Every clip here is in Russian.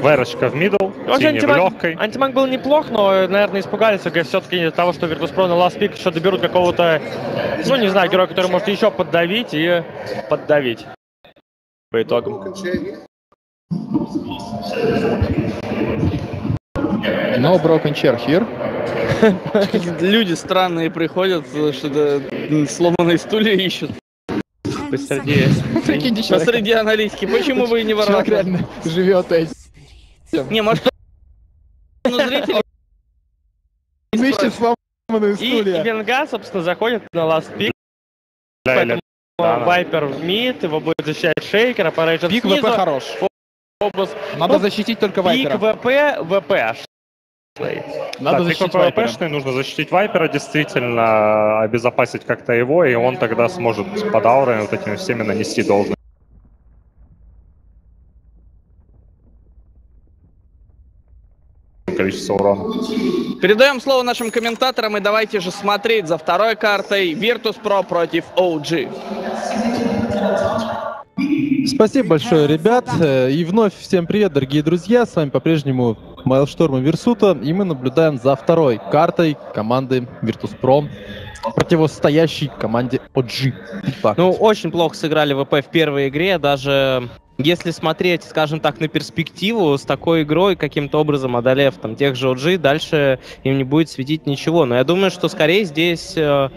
Верочка в мидл, Вообще Тини в антимаг, легкой. антимаг был неплох, но, наверное, испугались все-таки того, что Virtus.pro на last pick еще доберут какого-то, ну, не знаю, героя, который может еще поддавить и поддавить по итогам. No broken chair here. Люди странные приходят, что-то сломанные стулья ищут Посреди... Посреди аналитики. Почему и не реально живет этим. Не, может, ну, зрители ищет сломанные И стулья. Венга, собственно, заходит на поэтому да, да. Вайпер в мид, его будет защищать Шейкер, Аппарейшн Пик снизу, ВП хорош. Образ Надо Ну, защитить только Пик Вайпера. ВП, ВП аж. Надо да, защитить пик Вайпера. ПВПшный, нужно защитить Вайпера, действительно, обезопасить как-то его, и он тогда сможет под аурами вот этими всеми нанести должное количество урона. Передаем слово нашим комментаторам и давайте же смотреть за второй картой Virtus Pro против OG. Спасибо большое, ребят. Э, И вновь всем привет, дорогие друзья. С вами по-прежнему Майлшторм и Версута. И мы наблюдаем за второй картой команды Virtus.pro, противостоящей команде OG. Так. Ну, очень плохо сыграли ВП в первой игре, даже если смотреть, скажем так, на перспективу, с такой игрой, каким-то образом одолев там тех же OG, дальше им не будет светить ничего. Но я думаю, что скорее здесь, э,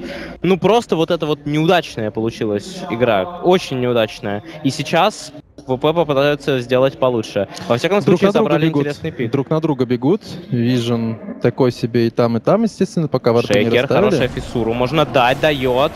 ну, просто вот это вот неудачная получилась игра. Очень неудачная. И сейчас ВП попытаются сделать получше. Во всяком друг случае, забрали бегут. интересный пик. Друг на друга бегут. Вижен такой себе и там, и там, естественно, пока варты не расставили. хорошая фиссуру. Можно дать, дает.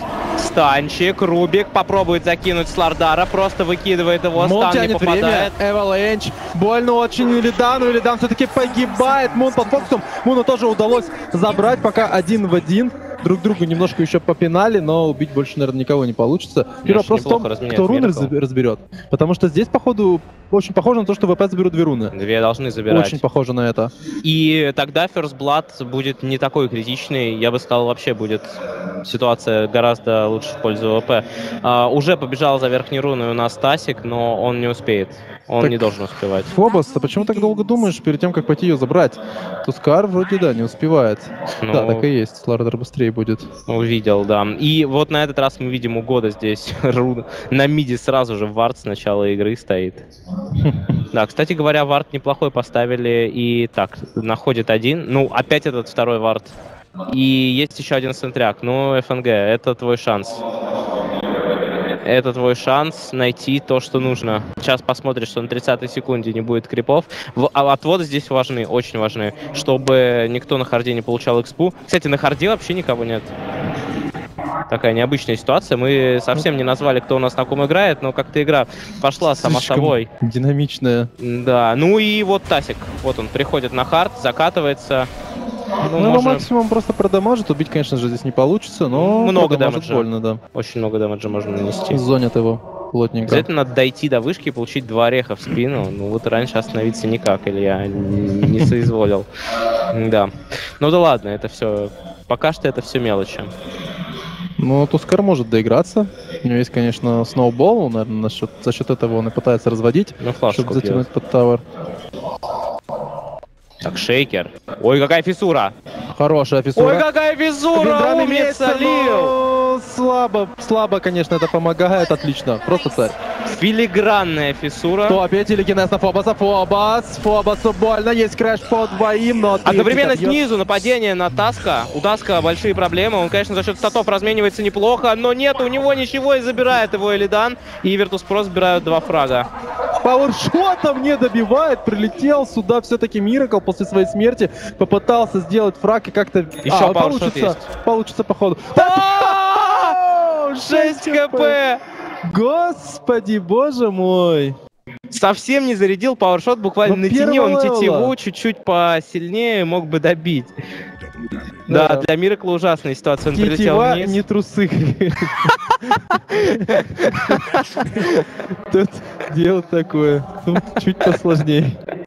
Станчик, Рубик попробует закинуть Слардара, просто выкидывает его, Мун стан не тянет время, попадает. Эваленч, больно очень Илидану, Илидан все-таки погибает, Мун под фокусом, Муну тоже удалось забрать, пока один в один, друг друга немножко еще попинали, но убить больше, наверное, никого не получится. Теперь вопрос в том, кто руны разберет, потому что здесь, походу, очень похоже на то, что ВП заберут две руны. Две должны забирать. Очень похоже на это. И тогда First Blood будет не такой критичный. Я бы сказал, вообще будет ситуация гораздо лучше в пользу ВП. А, уже побежал за верхней руной у нас Тасик, но он не успеет. Он Так- не должен успевать. Фобос, а почему так долго думаешь перед тем, как пойти ее забрать? Тускар вроде, да, не успевает. Ну, Да, так и есть, Слардер быстрее будет. Увидел, да. И вот на этот раз мы видим у года здесь на миде сразу же вард с начала игры стоит. Да, кстати говоря, вард неплохой поставили и так, находит один. Ну, опять этот второй вард. И есть еще один центряк. Ну, ФНГ, это твой шанс. Это твой шанс найти то, что нужно. Сейчас посмотришь, что на 30-й секунде не будет крипов. А отводы здесь важны, очень важны, чтобы никто на харде не получал экспу. Кстати, на харде вообще никого нет. Такая необычная ситуация. Мы совсем не назвали, кто у нас на ком играет, но как-то игра пошла сама Слишком собой. Динамичная. Да, ну и вот Тасик. Вот он приходит на хард, закатывается. Ну, Ну, можно- максимум просто продамажит. Убить, конечно же, здесь не получится, но Много дэмэджа. больно, да. Очень много дэмэджа можно нанести. Зонят его плотненько. За это надо дойти до вышки и получить два ореха в спину. Ну вот раньше остановиться никак, или я не соизволил. Да. Ну да ладно, это все. Пока что это все мелочи. Ну, Тускар может доиграться. У него есть, конечно, сноубол, наверное, насчет- за счет этого он и пытается разводить, Ну, чтобы затянуть под тавер. Так, шейкер. Ой, какая фиссура! Хорошая фиссура. Ой, какая фиссура! Умница, Лил! слабо, слабо, конечно, это помогает, отлично. Просто царь. Филигранная фиссура. То опять телекинез на Фобоса, Фобос, Фобосу больно, есть crash по двоим, но... Одновременно снизу нападение на Таска. У Таска большие проблемы. Он, конечно, за счет статов разменивается неплохо, но нет у него ничего и забирает его Элидан. И Virtus.pro забирают два фрага. Пауэршотом не добивает, прилетел сюда все-таки Миракл после своей смерти, попытался сделать фраг и как-то... Еще а, получится, получится походу. А, 6 кп! Господи, боже мой. Совсем не зарядил пауэршот, буквально Ну, на тени он тетиву чуть-чуть посильнее мог бы добить. Да, Да. для Миракла ужасная ситуация. Он прилетел вниз. не трусы. Тут дело такое. Тут чуть посложнее.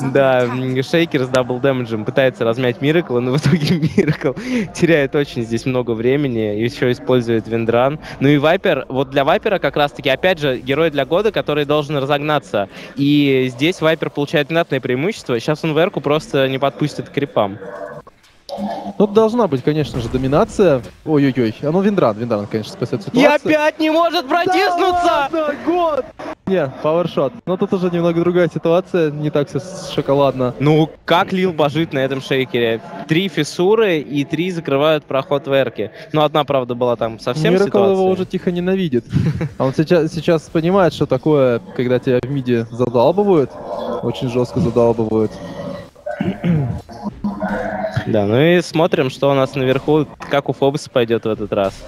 Да, Шейкер с double damage ем пытается размять Миракла, но в итоге Миракл теряет очень здесь много времени, еще использует Windrun. Ну и Вайпер, вот для Вайпера как раз-таки, опять же, герой для Года, который должен разогнаться. И здесь Вайпер получает знатное преимущество, сейчас он Верку просто не подпустит к крипам. Ну, должна быть, конечно же, доминация. Ой-ой-ой. А ну, Windrun, Windrun, конечно, спасет И ситуацию. опять не может протиснуться! Да ладно, год! Не, пауэршот. Но тут уже немного другая ситуация, не так все шоколадно. Ну, как Лил божит на этом шейкере? Три фиссуры и три закрывают проход в Эрке. Ну, одна, правда, была там совсем Миракл ситуация. его уже тихо ненавидит. А он сейчас, сейчас понимает, что такое, когда тебя в миде задалбывают. Очень жестко задалбывают. Да, ну и смотрим, что у нас наверху, как у Фобуса пойдет в этот раз.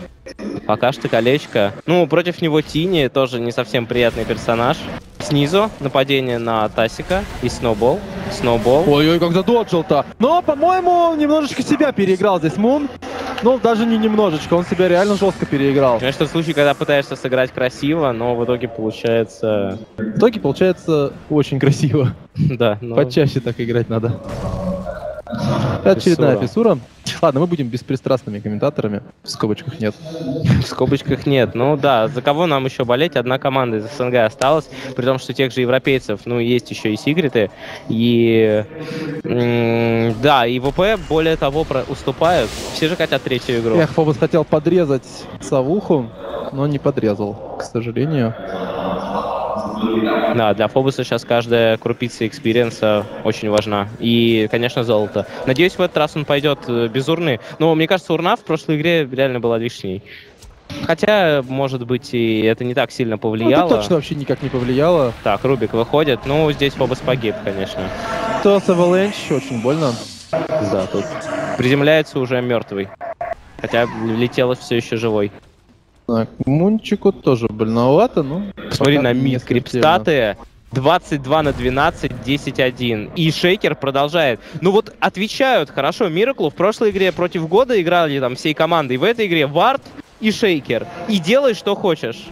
Пока что колечко. Ну, против него Тини, тоже не совсем приятный персонаж. Снизу нападение на Тасика и Сноубол. Сноубол. Ой-ой, как задоджил-то. Но, по-моему, немножечко себя переиграл здесь Мун. Ну, даже не немножечко, он себя реально жестко переиграл. Понимаешь, что случай, когда пытаешься сыграть красиво, но в итоге получается... В итоге получается очень красиво. Да, ну... Почаще так играть надо. Очередная фиссура. Ладно, мы будем беспристрастными комментаторами. В скобочках нет. В скобочках нет. Ну да, за кого нам еще болеть? Одна команда из СНГ осталась, при том, что тех же европейцев, ну, есть еще и Сигриты. И да, и ВП, более того, про- уступают. Все же хотят третью игру. Эх, Фобос хотел подрезать Савуху, но не подрезал, к сожалению. Да, для Фобоса сейчас каждая крупица experience а очень важна. И, конечно, золото. Надеюсь, в этот раз он пойдет э, без урны. Но мне кажется, урна в прошлой игре реально была лишней. Хотя, может быть, и это не так сильно Ну, повлияло. это точно вообще никак не повлияло. Так, Рубик выходит. Ну, здесь Фобус погиб, конечно. Тос Avalanche, очень больно. Да, тут приземляется уже мертвый. Хотя летело все еще живой. Так, Мунчику тоже больновато, ну. Посмотри пока на мид. Крипстаты 22 на 12, 10-1. И Шейкер продолжает. Ну вот отвечают, хорошо, Мираклу в прошлой игре против года играли там всей командой. В этой игре Вард и Шейкер. И делай, что хочешь.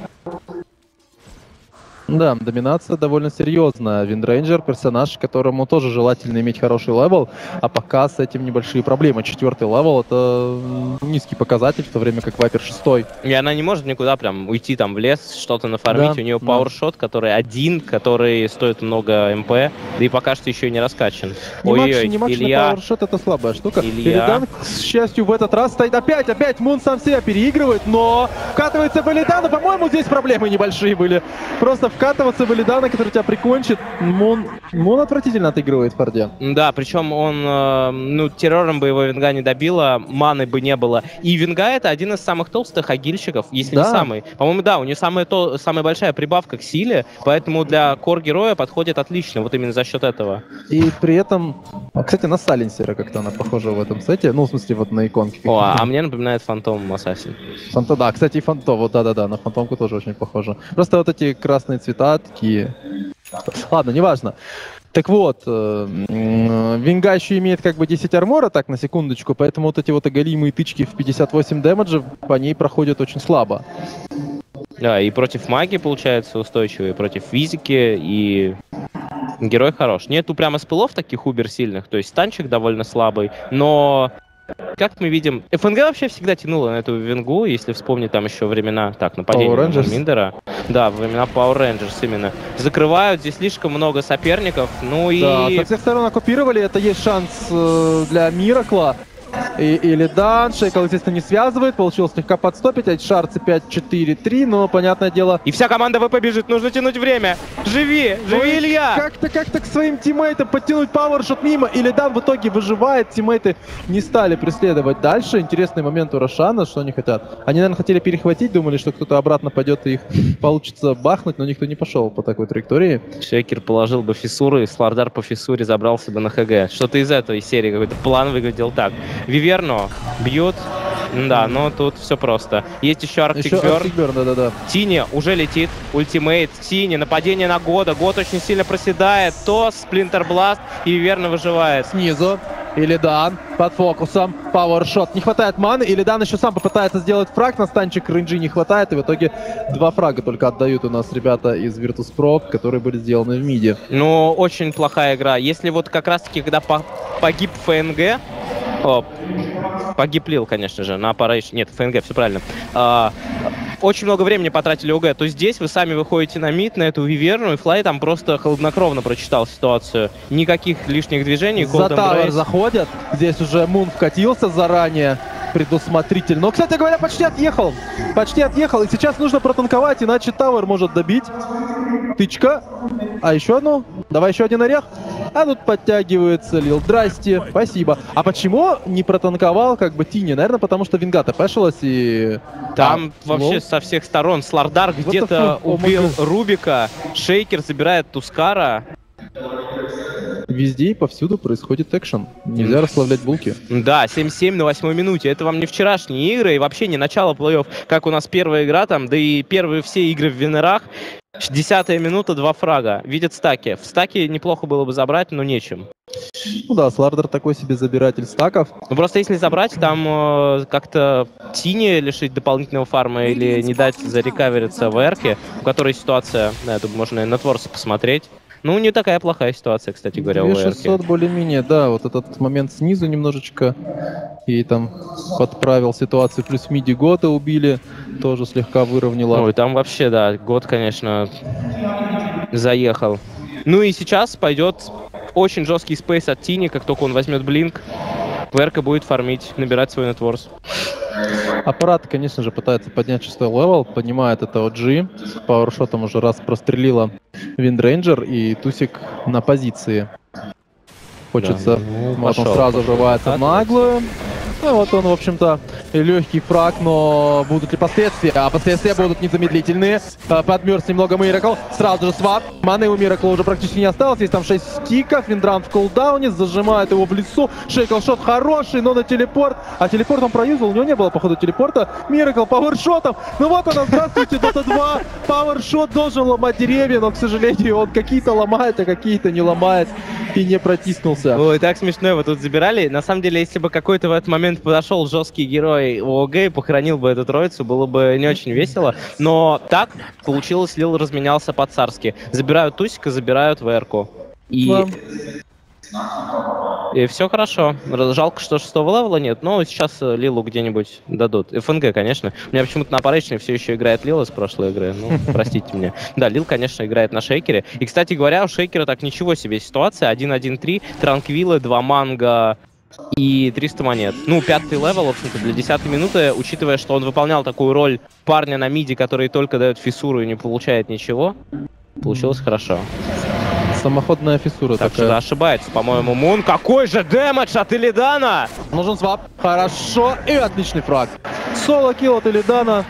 Да, доминация довольно серьезная. Windranger персонаж, которому тоже желательно иметь хороший level, а пока с этим небольшие проблемы. Четвертый level это низкий показатель, в то время как Вайпер шестой. И она не может никуда прям уйти там в лес, что-то нафармить. Да, У нее да. Powershot, который один, который стоит много МП, да и пока что еще не раскачан. Не макс, Ой-ой, не Илья. Powershot это слабая штука. Илья. Белидан, к счастью, в этот раз стоит опять, опять Мун сам себя переигрывает, но вкатывается Белидан, и, по-моему, здесь проблемы небольшие были. Просто вкатываться Белидана, который тебя прикончит, Мун, Мун отвратительно отыгрывает в Форде. Да, причем он, э, ну, террором бы его Винга не добила, маны бы не было. И Винга это один из самых толстых агильщиков, если Да. не самый. По-моему, да, у нее самая, то, самая большая прибавка к силе, поэтому для кор-героя подходит отлично, вот именно за счет этого. И при этом, а, кстати, на Саленсера как-то она похожа в этом сете, ну, в смысле, вот на иконке. О, а мне напоминает Фантом Ассасин. Фанто, да, кстати, и Фанто, вот да-да-да, на Фантомку тоже очень похоже. Просто вот эти красные цвета такие... Ладно, неважно. Так вот, э, Винга еще имеет как бы 10 армора, так, на секундочку, поэтому вот эти вот оголимые тычки в 58 дэмэджа по ней проходят очень слабо. Да, и против магии, получается, устойчивый, и против физики, и герой хорош. Нету прямо спылов таких убер сильных, то есть танчик довольно слабый, но как мы видим, ФНГ вообще всегда тянуло на эту вингу, если вспомнить там еще времена, так, нападения? Миндера. Да, времена Power Rangers именно. Закрывают, здесь слишком много соперников, ну и... Да, со всех сторон оккупировали, это есть шанс э, для Миракла. И, или Дан, Шейкл, естественно, не связывает, получилось слегка подстопить, а Шарцы 5-4-3, но, понятное дело, И вся команда ВП бежит, нужно тянуть время. Живи, живи, Ну, Илья! Как-то как-то к своим тиммейтам подтянуть пауэршот мимо, или Дан в итоге выживает, тиммейты не стали преследовать дальше. Интересный момент у Рошана, что они хотят. Они, наверное, хотели перехватить, думали, что кто-то обратно пойдет и их получится бахнуть, но никто не пошел по такой траектории. Шейкер положил бы фиссуры, Слардар по фиссуре забрался бы на ХГ. Что-то из этой серии, какой-то план выглядел так. Виверно бьют, да, но тут все просто. Есть еще Арктик Бёрн. Arctic Burn, да-да-да. Тини уже летит, ультимейт, Тини, нападение на Года, Год очень сильно проседает, Тос, Сплинтер Бласт и Виверно выживает. Снизу. Илидан под фокусом. Пауэршот. Не хватает маны. Илидан еще сам попытается сделать фраг. На станчик рейнджи не хватает. И в итоге два фрага только отдают у нас ребята из Virtus.pro, которые были сделаны в миде. Ну, очень плохая игра. Если вот как раз-таки, когда по- погиб ФНГ, о, погиб Лил, конечно же, на Operation, нет, ФНГ, все правильно, А, очень много времени потратили ОГ, то здесь вы сами выходите на мид, на эту виверну, и Флай там просто хладнокровно прочитал ситуацию. Никаких лишних движений, За Brace. заходят. Здесь уже Мун вкатился заранее предусмотрительно. Но, кстати говоря, почти отъехал. Почти отъехал. И сейчас нужно протанковать, иначе Тауэр может добить. Тычка. А еще одну. Давай еще один орех. А тут подтягивается Лил. Здрасте. Спасибо. А почему не протанковал как бы Тини? Наверное, потому что Вингата пешилась и... Там А, вообще lol. со всех сторон Слардар где-то убил Рубика, Шейкер забирает Тускара. Везде и повсюду происходит экшен. Нельзя расслаблять булки. Да, 7-7 на восьмой минуте. Это вам не вчерашние игры и вообще не начало плей-офф, как у нас первая игра там, да и первые все игры в винерах. Десятая минута, два фрага. Видят стаки. В стаке неплохо было бы забрать, но нечем. Ну да, Слардер такой себе забиратель стаков. Ну просто если забрать, там э, как-то Тини лишить дополнительного фарма или не дать зарекавериться в эрке, у которой ситуация, да, тут можно и на Творса посмотреть. Ну, не такая плохая ситуация, кстати говоря, у эрки. 2600 более-менее, да, вот этот момент снизу немножечко. И там подправил ситуацию. Плюс миди года убили, тоже слегка выровняло. Ой, там вообще, да, год, конечно, заехал. Ну и сейчас пойдет очень жесткий space от Тини, как только он возьмет blink. Верка будет фармить, набирать свой нетворс. Аппарат, конечно же, пытается поднять шестой level, поднимает это OG. Powershot ом уже раз прострелила Виндрейнджер и Тусик на позиции. Хочется. Да, ну, вот он пошел, сразу пошел врывается наглую. Ну вот он, в общем-то, легкий фраг, но будут ли последствия? А последствия будут незамедлительные. А, Подмерз немного Миракл. Сразу же swap. Маны у Миракла уже практически не осталось. Есть там 6 стиков. Windrun в кулдауне. Зажимает его в лицо. Shackleshot хороший, но на телепорт. А телепорт он проюзал. У него не было, походу, телепорта. Миракл Powershot ом. Ну вот он, здравствуйте, Дота 2. Powershot должен ломать деревья, но, к сожалению, он какие-то ломает, а какие-то не ломает. И не протиснулся. Ой, так смешно его тут забирали. На самом деле, если бы какой-то в этот момент подошел жесткий герой OG и похоронил бы эту троицу, было бы не очень весело. Но так получилось, Лил разменялся по-царски. Забирают Тусика, забирают Верку. И, Да. И все хорошо. Жалко, что шестого левела нет, но сейчас э, Лилу где-нибудь дадут. ФНГ, конечно. У меня почему-то на Apparition все еще играет Лил из прошлой игры. Ну, простите меня. Да, Лил, конечно, играет на Шейкере. И, кстати говоря, у Шейкера так ничего себе ситуация. 1-1-3, Транквилы, 2 манга и 300 монет. Ну, пятый level, в общем-то, для десятой минуты, учитывая, что он выполнял такую роль парня на миде, который только дает фиссуру и не получает ничего, получилось хорошо. Самоходная фиссура Так такая. что ошибается, по-моему, Мун. Какой же damage от Илидана! Нужен swap. Хорошо. И отличный фраг. Solo kill от Илидана.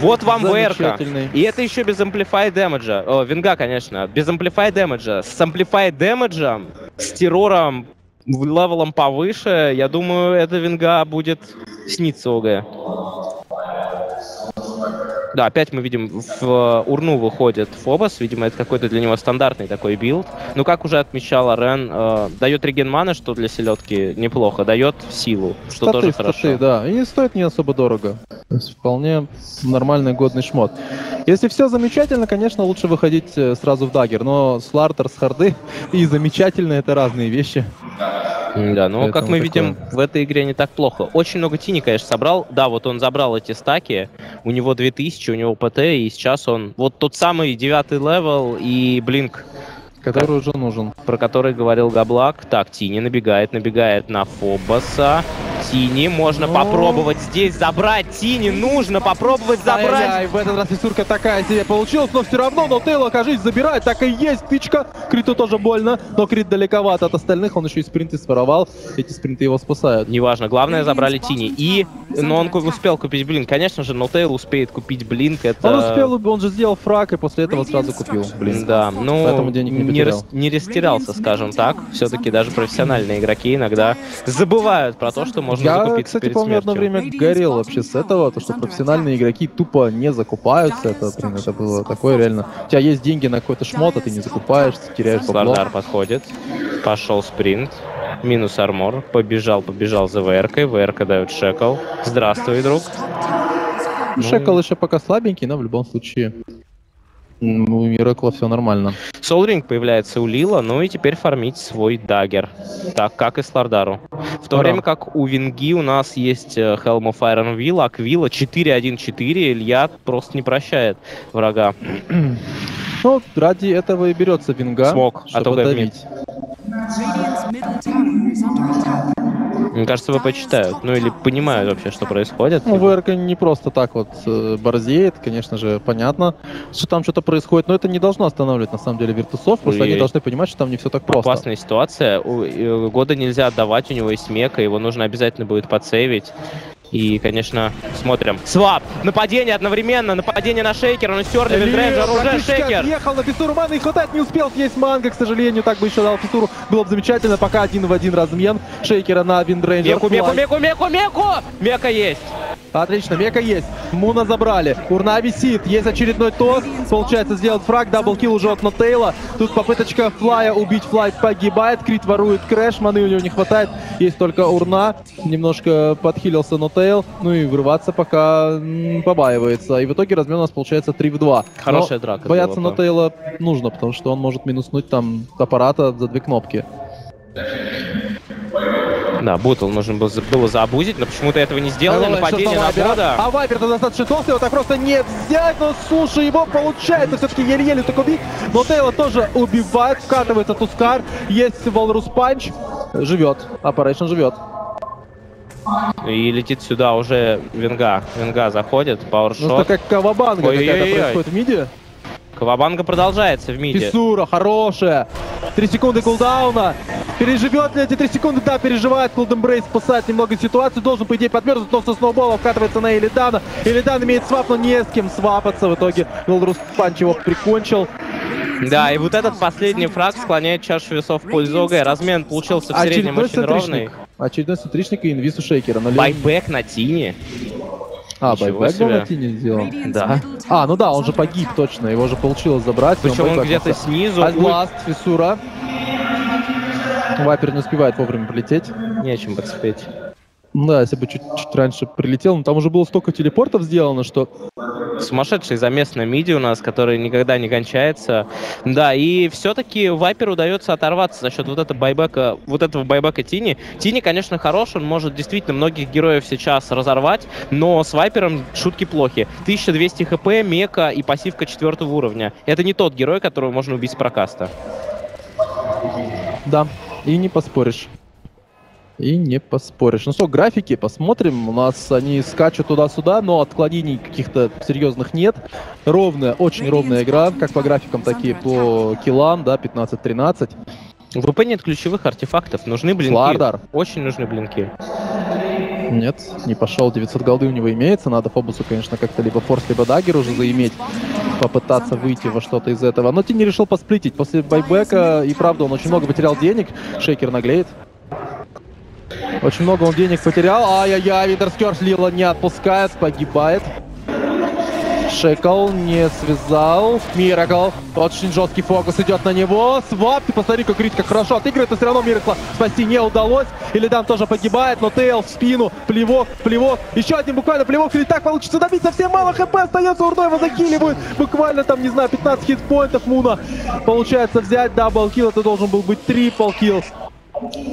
Вот вам. Замечательный. И это еще без Amplify damage а. О, Винга, конечно. Без Amplify damage а. С Amplify damage ем, с террором, левелом повыше, я думаю, эта Винга будет сниться ОГ. Да, опять мы видим, в э, урну выходит Фобос. Видимо, это какой-то для него стандартный такой build. Ну, как уже отмечала Рен, э, дает реген маны, что для селедки неплохо. Дает силу, что Статы, тоже статы, хорошо. да. И стоит не особо дорого. То есть вполне нормальный годный шмот. Если все замечательно, конечно, лучше выходить э, сразу в дагер. Но Слардар с hard ы и замечательно это разные вещи. Да, ну как мы такое. видим, в этой игре не так плохо. Очень много Тини, конечно, собрал. Да, вот он забрал эти стаки. У него 2000, у него ПТ, и сейчас он... Вот тот самый девятый level и Blink, Который уже нужен. про который говорил Габлак. Так, Тини набегает, набегает на Фобоса. Тини, можно Ну. попробовать здесь забрать. Тини, нужно попробовать забрать. Ай-яй, в этот раз фиссурка такая себе получилась, но все равно, Нотейл, кажись, забирает, так и есть, тычка. Криту тоже больно, но Крит далековато от остальных, он еще и спринты своровал, эти спринты его спасают. Неважно, главное забрали Тини. И, но он успел купить Блинк. Конечно же, Нотейл успеет купить Блинк. Это... Он успел, он же сделал фраг и после этого сразу купил, блин. Да, ну, Поэтому денег не потерял. рас- не растерялся, скажем так. Все-таки даже профессиональные игроки иногда забывают про то, что можно Я, закупиться кстати, перед помню, одно время горел вообще с этого, то, что профессиональные игроки тупо не закупаются. Это, блин, это было такое реально. У тебя есть деньги на какой-то шмот, а ты не закупаешься, теряешь бабло. Слардар подходит. Пошел спринт. Минус армор. Побежал, побежал за ВРКой. ВРК дает шекл. Здравствуй, друг. Ну, Шекл еще пока слабенький, но в любом случае у Миракла все нормально. Солринг появляется у Лила, ну и теперь фармить свой дагер. Так, как и Слардару. В то Пора. время как у Винги у нас есть э, Helm of Iron Will, Аквила 4-1-4, Илья просто не прощает врага. Ну, ради этого и берется Винга, Смог, а чтобы то как давить. Мне кажется, ВП читают, ну или понимают вообще, что происходит. Ну, ВРК не просто так вот э, борзеет, конечно же, понятно, что там что-то происходит, но это не должно останавливать, на самом деле, виртусов, потому что они должны понимать, что там не все так просто. Опасная ситуация. Э, Года нельзя отдавать, у него есть мека, его нужно обязательно будет подсейвить. И, конечно, смотрим. Swap! Нападение одновременно, нападение на шейкера, но стерли Виндрейнджер, уже шейкер! отъехал на Фисуру, маны не хватает, не успел съесть манга, к сожалению, так бы еще дал Фисуру, было бы замечательно, пока один в один размен Шейкера на Виндрейнджер. Меку, меку, меку, меку, меку! Мека есть! Отлично, Мека есть. Муна забрали. Урна висит. Есть очередной Toss. Получается сделать фраг. Double kill уже от Нотейла. Тут попыточка Флая убить. Флай погибает. Крит ворует Crush. Маны у него не хватает. Есть только Урна. Немножко подхилился Нотейл. Ну и врываться пока побаивается. И в итоге размен у нас получается 3 в 2. Хорошая Но драка Бояться была, Нотейла нужно, потому что он может минуснуть там аппарата за две кнопки. Да, Бутл нужно было, было заобузить, но почему-то этого не сделали. Давай, Нападение на. Года. А Вайпер-то достаточно толстый, его так просто не взять, но слушай, его получается все-таки еле-еле так убить. Но Тейла тоже убивает, вкатывается Тускар, есть Walrus Punch, живет, Apparition живет. И летит сюда уже Венга. Венга заходит, Ну, это Powershot. как Кавабанга какая-то происходит в миде. Кавабанга продолжается в миде. Фиссура, хорошая. Три секунды кулдауна. Переживет ли эти три секунды? Да, переживает. Cold Embrace спасает немного ситуацию. Должен, по идее, подмерзнуть, но со Snowball а вкатывается на Илидана. Илидан имеет swap, но не с кем свапаться. В итоге Walrus Punch его прикончил. Да, и вот этот последний фраг склоняет чашу весов в пользу ОГ. Размен получился в среднем Очередной очень ровный. Очередной сентричник и инвиз у Шейкера. Левом- Байбек на Тине. А, байбек был на Тине сделан. Radiant's Да. А, ну да, он же погиб точно. Его же получилось забрать. Причем он байбекнулся. где-то снизу. Альбласт, Фиссура. Вайпер не успевает вовремя полететь. Ой, Не о чем подспеть. Да, если бы чуть-чуть раньше прилетел, но там уже было столько телепортов сделано, что Сумасшедший замес на миде у нас, который никогда не кончается. Да, и все-таки Вайперу удается оторваться за счет вот этого байбека, вот этого байбека Тини. Тини, конечно, хорош, он может действительно многих героев сейчас разорвать, но с Вайпером шутки плохи. 1200 хп, мека и пассивка четвертого уровня. Это не тот герой, которого можно убить с прокаста. да, и не поспоришь. И не поспоришь. Ну что, графики, посмотрим. У нас они скачут туда-сюда, но отклонений каких-то серьезных нет. Ровная, очень ровная игра, как по графикам, так и по киллам, да, 15-13. В ВП нет ключевых артефактов, нужны blink и. Слардар. Очень нужны blink и. Нет, не пошел. 900 голды у него имеется. Надо Фобосу, конечно, как-то либо Force, либо дагер уже заиметь. Попытаться выйти во что-то из этого. Но Тини решил посплитить. После байбека, и правда, он очень много потерял денег. Шейкер наглеет. Очень много он денег потерял. Ай-яй-яй, Winter's Curse Лила не отпускает, погибает. Shackle не связал. Миракл. Очень жесткий фокус идет на него. Swap. Ты посмотри, Крит как хорошо отыгрывает. Но все равно Миракла спасти не удалось. Илидан тоже погибает. Нотейл в спину. Плевок, плевок. Еще один буквально плевок. Или так получится добить. Совсем мало хп остается. Урной его закиливают. Буквально там, не знаю, 15 хитпоинтов Муна. Получается взять double kill. Это должен был быть triple kill.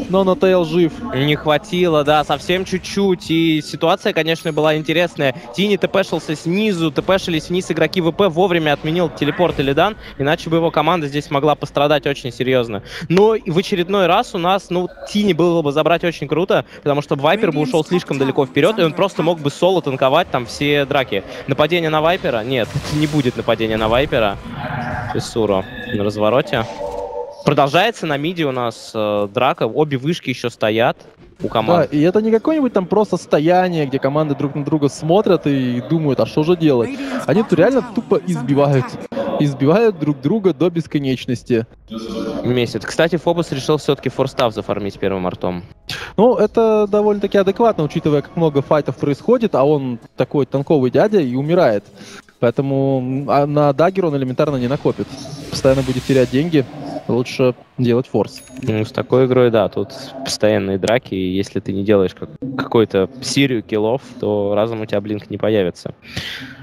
Но Нотейл жив. Не хватило, да, совсем чуть-чуть. И ситуация, конечно, была интересная. Тини тпшился снизу, тпшились вниз игроки ВП, вовремя отменил телепорт Илидан, иначе бы его команда здесь могла пострадать очень серьезно. Но в очередной раз у нас, ну, Тини было бы забрать очень круто, потому что Вайпер бы ушел слишком далеко вперед, и он просто мог бы соло танковать там все драки. Нападение на Вайпера? Нет, не будет нападения на Вайпера. Фиссуру на развороте. Продолжается на миде у нас э, драка, обе вышки еще стоят у Да, команд. и это не какое-нибудь там просто стояние, где команды друг на друга смотрят и думают, а что же делать. Они тут реально тупо избивают. Избивают друг друга до бесконечности. Месяц. Кстати, Фобос решил все-таки форстав зафармить первым артом. Ну, это довольно-таки адекватно, учитывая, как много файтов происходит, а он такой танковый дядя и умирает. Поэтому а на dagger он элементарно не накопит. Постоянно будет терять деньги. Лучше делать force. Ну, с такой игрой, да, тут постоянные драки, и если ты не делаешь как, какую-то серию киллов, то разом у тебя blink не появится.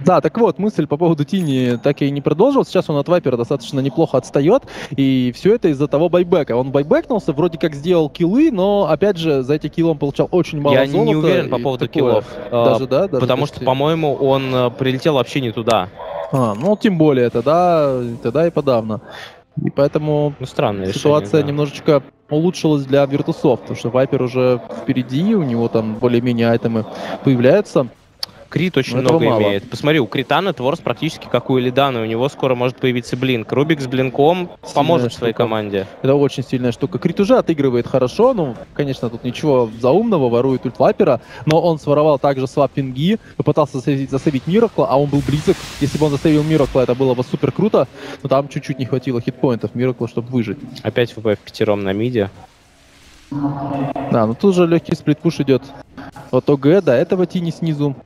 Да, так вот, мысль по поводу Тини так и не продолжил. Сейчас он от Вайпера достаточно неплохо отстает, и все это из-за того байбека. Он байбекнулся, вроде как сделал киллы, но, опять же, за эти киллы он получал очень мало Я золота. не уверен по поводу такое. киллов. Даже, а, да? Даже потому что, по-моему, он э, прилетел вообще не туда. А, ну, тем более, тогда, тогда и подавно. И поэтому Ну, странное ситуация решение, да. немножечко улучшилась для Virtus.soft, потому что Вайпер уже впереди, у него там более-менее айтемы появляются. Крит очень Но этого много мало. имеет. Посмотри, у Критана Творс практически как у Элидана, у него скоро может появиться Блинк. Рубик с Блинком поможет своей штука. команде. Это очень сильная штука. Крит уже отыгрывает хорошо, ну, конечно, тут ничего заумного, ворует ульт Вайпера, но он своровал также свап пинги, попытался засейвить, засейвить Миракла, а он был близок. Если бы он засейвил Миракла, это было бы супер круто, но там чуть-чуть не хватило хитпоинтов Миракла, чтобы выжить. Опять ВП в пятером на миде. Да, ну тут же легкий сплитпуш идет от ОГ, до этого Тини снизу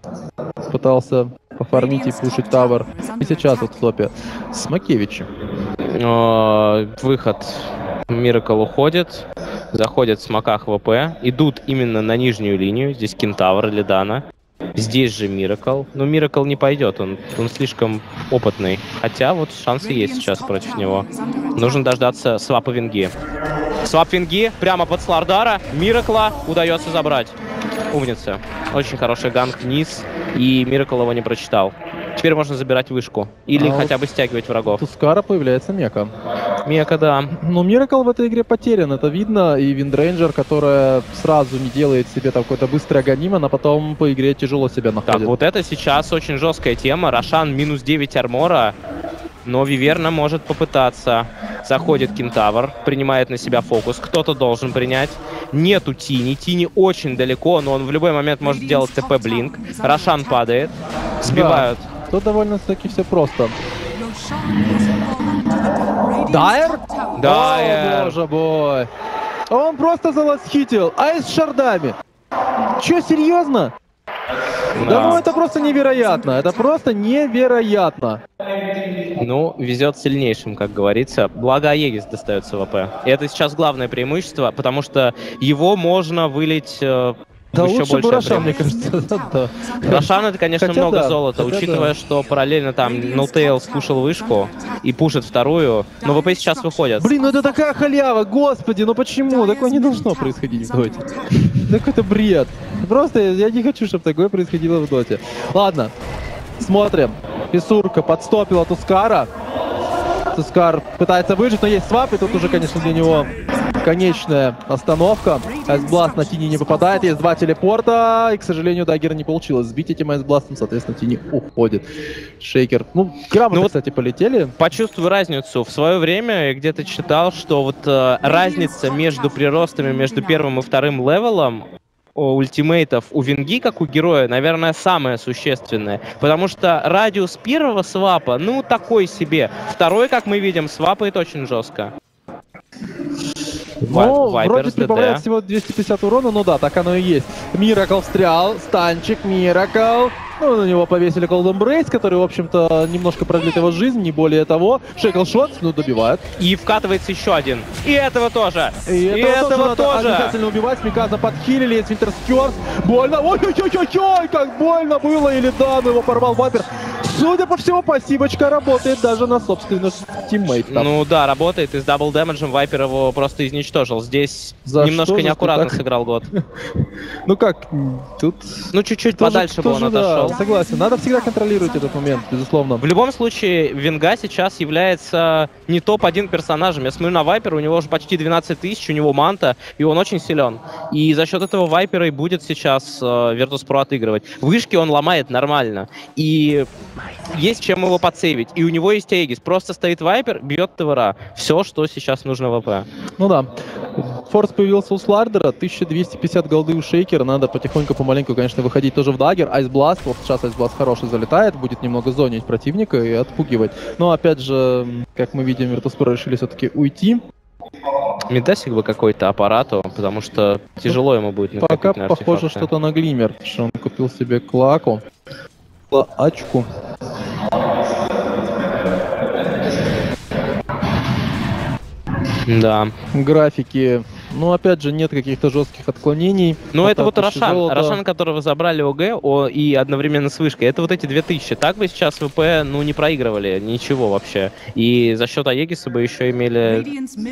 пытался пофармить и пушить тавер. И сейчас вот в топе с Макевичем. Э, Выход. Миракл уходит. Заходят в смоках ВП. Идут именно на нижнюю линию. Здесь Кентавр или Дана. Здесь же Миракл. Но Миракл не пойдет, он, он слишком опытный. Хотя вот шансы есть сейчас против него. Нужно дождаться свапа Винги. Свап Винги прямо под Слардара. Миракла удается забрать. Умница. Очень хороший gank вниз. И Миракл его не прочитал. Теперь можно забирать вышку. Или А вот хотя бы стягивать врагов. Тускара появляется Мека. Мека, да. Ну, Миракл в этой игре потерян, это видно. И Виндрейнджер, которая сразу не делает себе там какой-то быстрый аганим, она потом по игре тяжело себя Так, находит. вот это сейчас очень жесткая тема. Рошан минус 9 армора. Но Виверна может попытаться. Заходит Кентавр, принимает на себя фокус. Кто-то должен принять. Нету Тини. Тини очень далеко, но он в любой момент может делать ТП Блинк. Рошан падает. Сбивают. Тут довольно-таки все просто. Дайер? Дайер. О, боже мой. Он просто заласхитил. А и с шардами. Че, серьезно? Да. ну это просто невероятно. Это просто невероятно. Ну, везет сильнейшим, как говорится. Благо Аегис достается ВП. И это сейчас главное преимущество, потому что его можно вылить э, Да еще лучше бы большее Рошан, мне кажется. да. Рошан это, конечно, Хотя много да, золота, учитывая, да. что параллельно там Ноутейл скушал вышку и пушит вторую, но ВП сейчас выходят. Блин, ну это такая халява, господи, ну почему? Такое не должно происходить в доте. Такой-то бред. Просто я не хочу, чтобы такое происходило в доте. Ладно, смотрим. Писурка подстопила Тускара. Тускар пытается выжить, но есть свап, и тут уже, конечно, для него конечная остановка. Ice Blast на Тини не попадает, есть два телепорта, и, к сожалению, Даггера не получилось сбить этим Айсбластом, соответственно, Тини уходит. Шейкер, ну, грамотно, Ну вот- кстати, полетели. Почувствуй разницу. В свое время я где-то читал, что вот э, разница между приростами между первым и вторым левелом ультимейтов у Винги, как у героя, наверное, самое существенное. Потому что радиус первого свапа, ну, такой себе. Второй, как мы видим, свапает очень жестко. Ну, вроде прибавляет всего 250 урона, ну да, так оно и есть. Миракл встрял, станчик, Миракл. Ну, на него повесили Golden Brace, который, в общем-то, немножко продлит его жизнь, не более того. Шекл шот, ну, добивает. И вкатывается еще один. И этого тоже. И, И этого, этого надо тоже. обязательно убивать. Миказа подхилили, есть Винтер Скёрс. Больно. Ой-ой-ой-ой, как больно было. Или да, его порвал Вайпер. Судя по всему, пассивочка работает даже на собственных тиммейтов. Ну да, работает, и с double damage ем Вайпер его просто изничтожил. Здесь За немножко неаккуратно сыграл God. Ну как, тут... Ну, чуть-чуть тоже- подальше бы он тоже, да, согласен. Надо всегда контролировать этот момент, безусловно. В любом случае, Винга сейчас является не топ-1 персонажем. Я смотрю на Вайпера, у него уже почти 12 тысяч, у него манта, и он очень силен. И за счет этого Вайпера и будет сейчас э, Virtus.pro отыгрывать. Вышки он ломает нормально. И есть чем его подсейвить. И у него есть Эгис. Просто стоит Вайпер, бьет тавера. Все, что сейчас нужно ВП. Ну да. Force появился у Слардера, 1250 голды у Шейкера, надо потихоньку, помаленьку, конечно, выходить тоже в dagger. Ice Blast, вот сейчас Ice Blast хороший залетает, будет немного зонить противника и отпугивать. Но опять же, как мы видим, Virtus.pro решили все-таки уйти. Медасик бы какой-то аппарату, потому что тяжело ему будет накопить Пока на похоже что-то на потому что он купил себе клаку. Очку. Да. Графики. Ну, опять же, нет каких-то жестких отклонений. Ну, это вот Рошан. золото. Рошан, которого забрали ОГ о, и одновременно с вышкой. Это вот эти 2000. Так бы сейчас ВП, ну, не проигрывали ничего вообще. И за счет Аегиса бы еще имели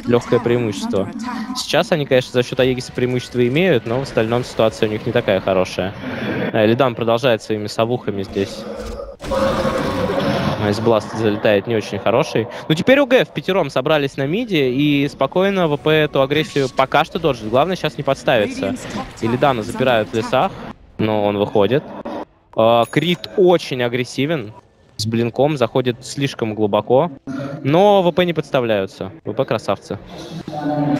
легкое преимущество. Сейчас они, конечно, за счет Аегиса преимущество имеют, но в остальном ситуация у них не такая хорошая. А, Лидан продолжает своими совухами здесь. Айсбласт залетает не очень хороший. Ну теперь УГ в пятером собрались на миде и спокойно ВП эту агрессию пока что доджит. Главное сейчас не подставиться. Radiant's top И tower Лидана is under запирают в лесах, но он выходит. А, Крит очень агрессивен. С блинком заходит слишком глубоко. Но ВП не подставляются. ВП красавцы.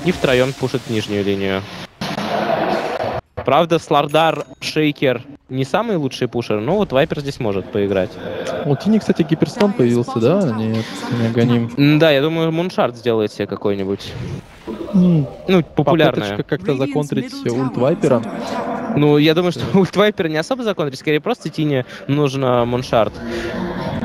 И втроем пушит нижнюю линию. Правда, Слардар, Шейкер не самый лучший пушер, но вот Вайпер здесь может поиграть. У Тини, кстати, гиперстан появился, да? Нет, не Аганим. М, Да, я думаю, Муншард сделает себе какой-нибудь. Ну. Попыточка как-то законтрить ульт Вайпера. Ну, я думаю, что ульт Вайпера не особо законтрить, скорее просто Тине нужно Муншард.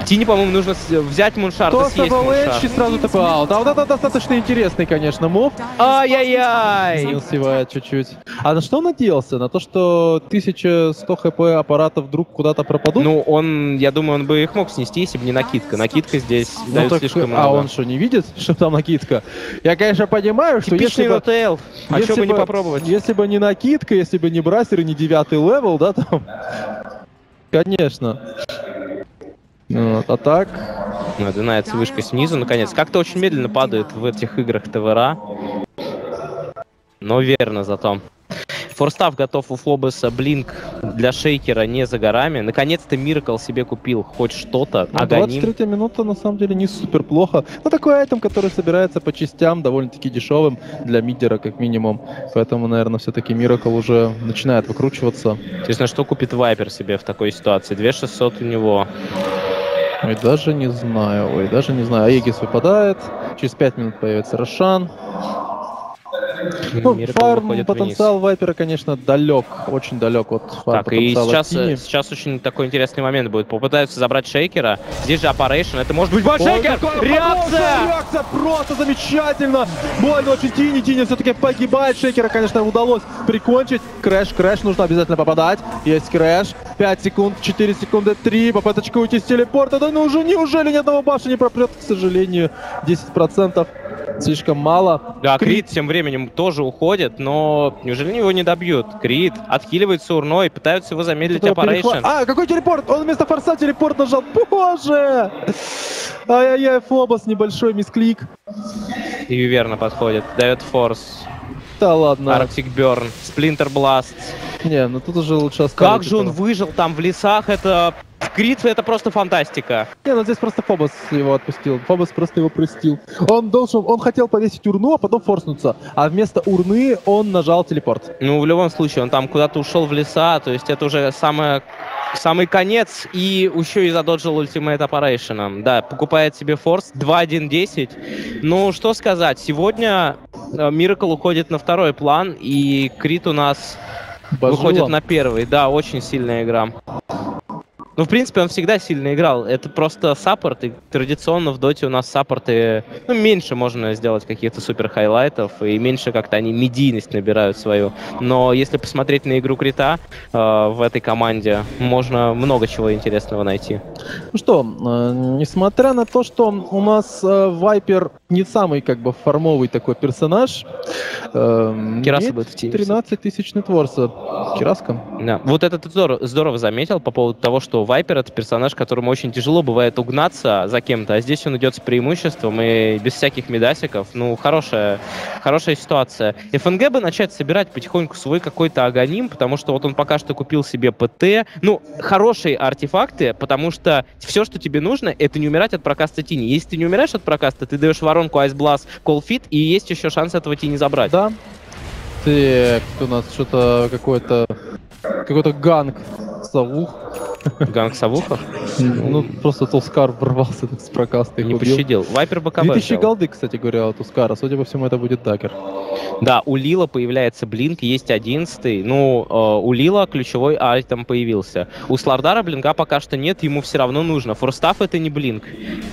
Тини, по-моему, нужно взять Moon Shard и То съесть с Avalanche и сразу такой аут. А вот это достаточно интересный, конечно, move. Ай-яй-яй! Успевает чуть-чуть. А на что он надеялся? На то, что 1100 хп аппаратов вдруг куда-то пропадут? Ну, он, я думаю, он бы их мог снести, если бы не накидка. Накидка здесь Ну дает так, слишком а много. он что, не видит, что там накидка? Я, конечно, понимаю, что Типичный если бы... А если что бы не попробовать? Если бы не накидка, если бы не bracer и не девятый левел, да, там... Конечно. Вот, а так... Ну, Динается вышка снизу, наконец. Как-то очень медленно падает в этих играх ТВРа. Но верно зато. Форстав готов у Флобеса, Блинк для Шейкера не за горами. Наконец-то Миракл себе купил хоть что-то. Ну, Аганим. 23 минута на самом деле не супер плохо. Но такой айтем, который собирается по частям, довольно-таки дешевым для мидера, как минимум. Поэтому, наверное, все-таки Миракл уже начинает выкручиваться. Интересно, что купит Вайпер себе в такой ситуации? 2600 у него. Ой, даже не знаю, ой, даже не знаю. Аегис выпадает, через 5 минут появится Рошан. Ну, farm потенциал Вайпера, конечно, далек, очень далек от farm Так, и сейчас, э, сейчас очень такой интересный момент будет. Попытаются забрать Шейкера. Здесь же Apparition. Это может быть... Ой, Шейкер! Реакция! Реакция просто замечательно! Больно очень Тини, Тини все-таки погибает. Шейкера, конечно, удалось прикончить. Crush, crush, нужно обязательно попадать. Есть crush. 5 секунд, 4 секунды, 3. Попыточка уйти с телепорта. Да ну уже неужели ни одного баша не пропрет, к сожалению. 10%. Слишком мало. Да, Крит тем временем тоже уходит, но неужели его не добьют? Крит отхиливает с урной, пытаются его замедлить перехва- А, какой телепорт? Он вместо форса телепорт нажал. Боже! Ай-яй-яй, Фобос, небольшой misclick. Виверна подходит. Дает force. Да ладно. Арктик Берн. Сплинтер Бласт. Не, ну тут уже лучше оставить. Как же он выжил там в лесах, это... Крит это просто фантастика. Не, ну здесь просто Фобос его отпустил. Фобос просто его простил. Он должен, он хотел повесить урну, а потом форснуться. А вместо урны он нажал телепорт. Ну, в любом случае, он там куда-то ушел в леса, то есть это уже самое, самый конец, и еще и задоджил ультимейт Operation. Да, покупает себе форс 2-1-10. Ну, что сказать, сегодня Миракл уходит на второй план, и Крит у нас выходит Бажила. на первый. Да, очень сильная игра. Ну, в принципе, он всегда сильно играл. Это просто саппорт, и традиционно в доте у нас саппорты... Ну, меньше можно сделать каких-то супер хайлайтов, и меньше как-то они медийность набирают свою. Но если посмотреть на игру Крита э, в этой команде, можно много чего интересного найти. Ну что, э, несмотря на то, что у нас э, Вайпер не самый как бы формовый такой персонаж, э, Кираса будет в тиме. 13 тысяч нетворса. Кираска? Да. Вот это ты здорово, здорово заметил по поводу того, что Вайпер это персонаж, которому очень тяжело бывает угнаться за кем-то, а здесь он идет с преимуществом и без всяких медасиков. Ну, хорошая, хорошая ситуация. ФНГ бы начать собирать потихоньку свой какой-то аганим, потому что вот он пока что купил себе ПТ. Ну, хорошие артефакты, потому что все, что тебе нужно, это не умирать от прокаста тени. Если ты не умираешь от прокаста, ты даешь воронку Ice Blast, Call Fit, и есть еще шанс этого тени забрать. Да. Так, у нас что-то какой-то какой-то ганг Савух. Гангсавуха Ну, просто Тускар ворвался с прокаста и не пощадил. Вайпер БКБ 2000 взял. голды, кстати говоря, у Тускара. Судя по всему, это будет Дагер. Да, у Лила появляется блинк, есть одиннадцатый. Ну, э, у Лила ключевой айтем появился. У Слардара блинка пока что нет, ему все равно нужно. Форстав это не блинк.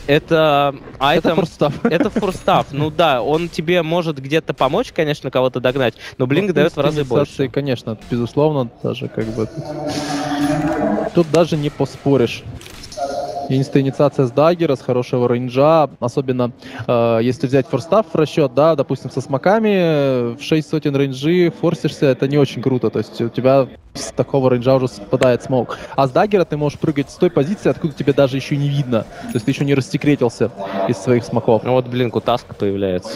Это Это item... Force Staff. Это Force Staff. Ну да, он тебе может где-то помочь, конечно, кого-то догнать, но blink Ну, дает в разы больше. конечно, безусловно, даже как бы... Тут даже не поспоришь. Инста-инициация с даггера, с хорошего рейнджа, особенно э, если взять Force Staff в расчет, да, допустим, со смоками, э, в 6 сотен рейнджи форсишься, это не очень круто, то есть у тебя с такого рейнджа уже спадает смок. А с даггера ты можешь прыгать с той позиции, откуда тебя даже еще не видно, то есть ты еще не рассекретился из своих смоков. Ну вот блинк у Таска появляется.